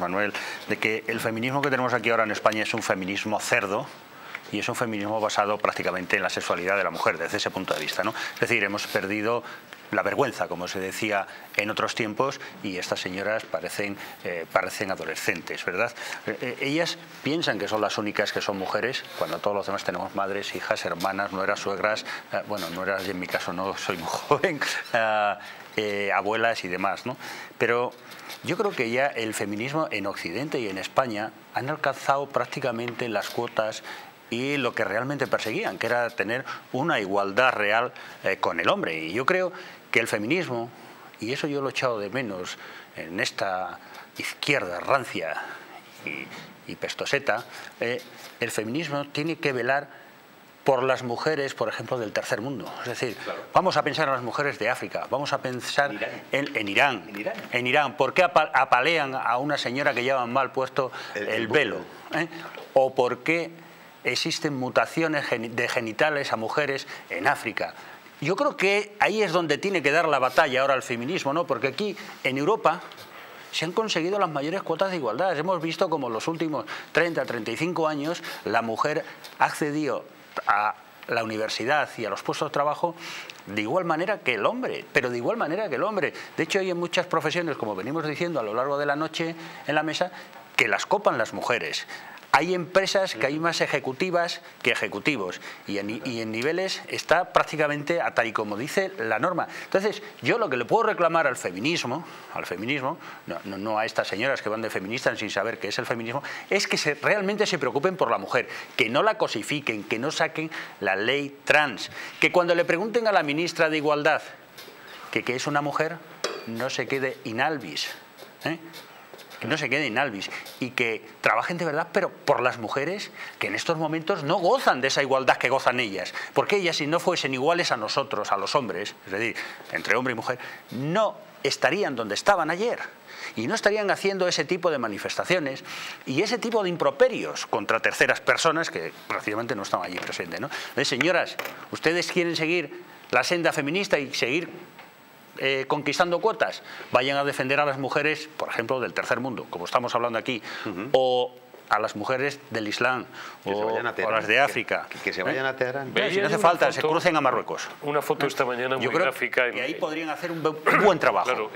Manuel, de que el feminismo que tenemos aquí ahora en España es un feminismo cerdo y es un feminismo basado prácticamente en la sexualidad de la mujer, desde ese punto de vista. ¿no? Es decir, hemos perdido la vergüenza, como se decía en otros tiempos, y estas señoras parecen, eh, parecen adolescentes, ¿verdad? Eh, eh, ellas piensan que son las únicas que son mujeres, cuando todos los demás tenemos madres, hijas, hermanas, nueras, suegras, bueno, nueras, en mi caso no soy muy joven, abuelas y demás, ¿no? Pero yo creo que ya el feminismo en Occidente y en España han alcanzado prácticamente las cuotas y lo que realmente perseguían, que era tener una igualdad real eh, con el hombre. Y yo creo que el feminismo, y eso yo lo he echado de menos en esta izquierda rancia y, pestoseta, eh, el feminismo tiene que velar por las mujeres, por ejemplo, del tercer mundo. Es decir, vamos a pensar en las mujeres de África, vamos a pensar en, Irán. ¿En, Irán. ¿Por qué apalean a una señora que lleva mal puesto el, velo? ¿Eh? ¿O por qué existen mutaciones de genitales a mujeres en África. Yo creo que ahí es donde tiene que dar la batalla ahora el feminismo, ¿no? Porque aquí en Europa se han conseguido las mayores cuotas de igualdad. Hemos visto como en los últimos 30, 35 años la mujer ha accedido a la universidad y a los puestos de trabajo de igual manera que el hombre, pero de igual manera que el hombre. De hecho, hay en muchas profesiones, como venimos diciendo a lo largo de la noche en la mesa, que las copan las mujeres. Hay empresas que hay más ejecutivas que ejecutivos y en, niveles está prácticamente a tal y como dice la norma. Entonces, yo lo que le puedo reclamar al feminismo, al feminismo, no, a estas señoras que van de feministas sin saber qué es el feminismo, es que se, realmente se preocupen por la mujer, que no la cosifiquen, que no saquen la ley trans, que cuando le pregunten a la ministra de Igualdad que qué es una mujer, no se quede inalvis. ¿eh? Que no se quede en Alvis y que trabajen de verdad, pero por las mujeres que en estos momentos no gozan de esa igualdad que gozan ellas. Porque ellas, si no fuesen iguales a nosotros, a los hombres, es decir, entre hombre y mujer, no estarían donde estaban ayer y no estarían haciendo ese tipo de manifestaciones y ese tipo de improperios contra terceras personas que prácticamente no estaban allí presentes. ¿no? señoras, ustedes quieren seguir la senda feminista y seguir eh, conquistando cuotas, vayan a defender a las mujeres, por ejemplo, del tercer mundo, como estamos hablando aquí, o a las mujeres del Islam o, a las de África. Que, se vayan a Teherán. si no hace falta, se crucen a Marruecos. Una foto esta mañana muy gráfica. Que ahí podrían hacer un, buen trabajo.